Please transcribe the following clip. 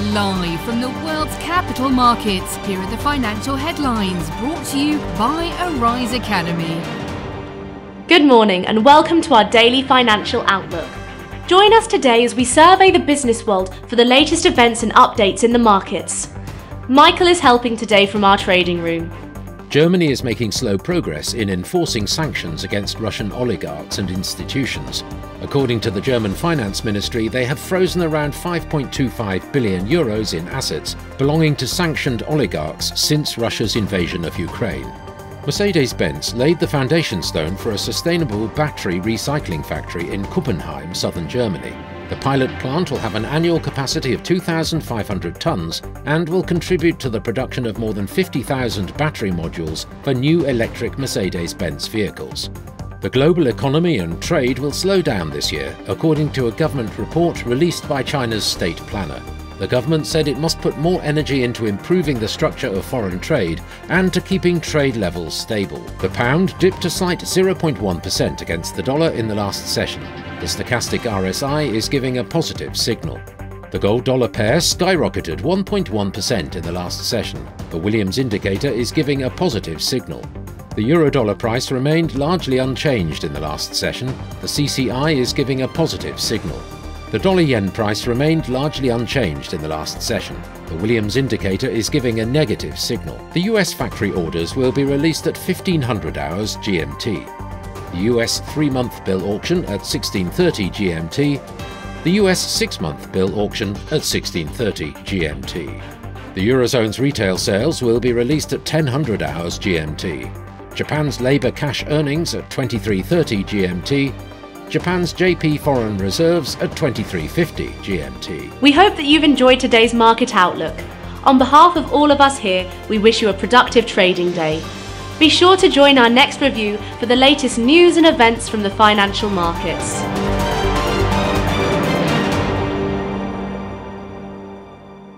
Live from the world's capital markets, here are the financial headlines brought to you by Arise Academy. Good morning and welcome to our daily financial outlook. Join us today as we survey the business world for the latest events and updates in the markets. Michael is helping today from our trading room. Germany is making slow progress in enforcing sanctions against Russian oligarchs and institutions. According to the German Finance Ministry, they have frozen around 5.25 billion euros in assets belonging to sanctioned oligarchs since Russia's invasion of Ukraine. Mercedes Benz laid the foundation stone for a sustainable battery recycling factory in Kuppenheim, southern Germany. The pilot plant will have an annual capacity of 2,500 tonnes and will contribute to the production of more than 50,000 battery modules for new electric Mercedes-Benz vehicles. The global economy and trade will slow down this year, according to a government report released by China's state planner. The government said it must put more energy into improving the structure of foreign trade and to keeping trade levels stable. The pound dipped a slight 0.1% against the dollar in the last session, the stochastic RSI is giving a positive signal. The gold dollar pair skyrocketed 1.1% in the last session. The Williams indicator is giving a positive signal. The euro dollar price remained largely unchanged in the last session. The CCI is giving a positive signal. The dollar yen price remained largely unchanged in the last session. The Williams indicator is giving a negative signal. The US factory orders will be released at 1500 hours GMT the US 3-month bill auction at 1630 GMT, the US 6-month bill auction at 1630 GMT. The Eurozone's retail sales will be released at 1000 hours GMT. Japan's labour cash earnings at 2330 GMT, Japan's JP foreign reserves at 2350 GMT. We hope that you've enjoyed today's market outlook. On behalf of all of us here, we wish you a productive trading day. Be sure to join our next review for the latest news and events from the financial markets.